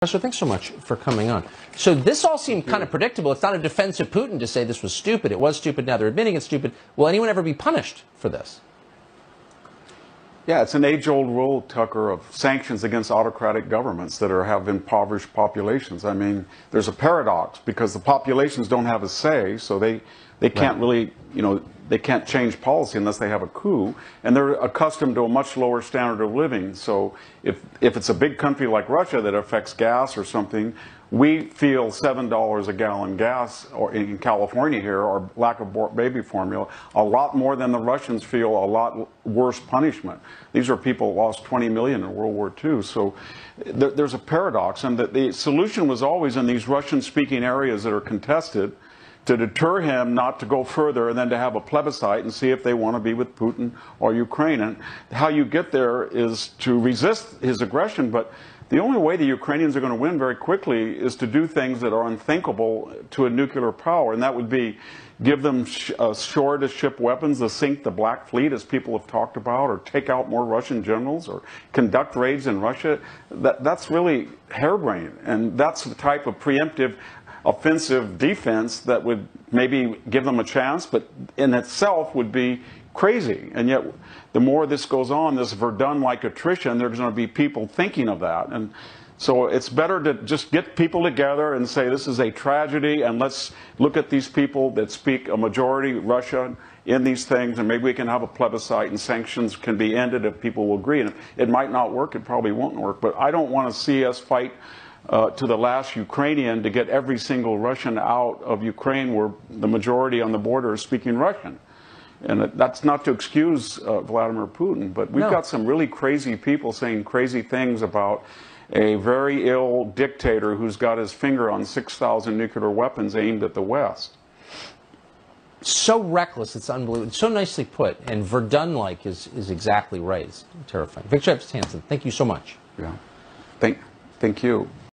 Professor, thanks so much for coming on. So this all seemed kind of predictable. It's not a defense of Putin to say this was stupid. It was stupid. Now they're admitting it's stupid. Will anyone ever be punished for this? Yeah, it's an age-old rule, Tucker, of sanctions against autocratic governments that are have impoverished populations. I mean, there's a paradox because the populations don't have a say, so they they can't right. really, you know, they can't change policy unless they have a coup, and they're accustomed to a much lower standard of living. So if if it's a big country like Russia that affects gas or something, we feel seven dollars a gallon gas or in California here, or lack of baby formula, a lot more than the Russians feel a lot worse punishment. These are people lost 20 million in World War II. So th there's a paradox, and the, the solution was always in these Russian-speaking areas that are contested to deter him not to go further and then to have a plebiscite and see if they want to be with Putin or Ukraine. And how you get there is to resist his aggression, but the only way the Ukrainians are going to win very quickly is to do things that are unthinkable to a nuclear power, and that would be give them sh uh, shore-to-ship weapons to sink the Black Fleet, as people have talked about, or take out more Russian generals, or conduct raids in Russia. That, that's really harebrained, and that's the type of preemptive offensive defense that would maybe give them a chance, but in itself would be crazy. And yet, the more this goes on, this Verdun-like attrition, there's going to be people thinking of that. And so it's better to just get people together and say this is a tragedy, and let's look at these people that speak a majority Russian in these things, and maybe we can have a plebiscite and sanctions can be ended if people will agree. And it might not work, it probably won't work, but I don't want to see us fight uh, to the last Ukrainian to get every single Russian out of Ukraine where the majority on the border is speaking Russian. And that's not to excuse uh, Vladimir Putin, but we've no. got some really crazy people saying crazy things about a very ill dictator who's got his finger on 6,000 nuclear weapons aimed at the West. So reckless, it's unbelievable. so nicely put, and Verdun-like is, is exactly right. It's terrifying. Victor Epstein, thank you so much. Yeah. Thank, thank you.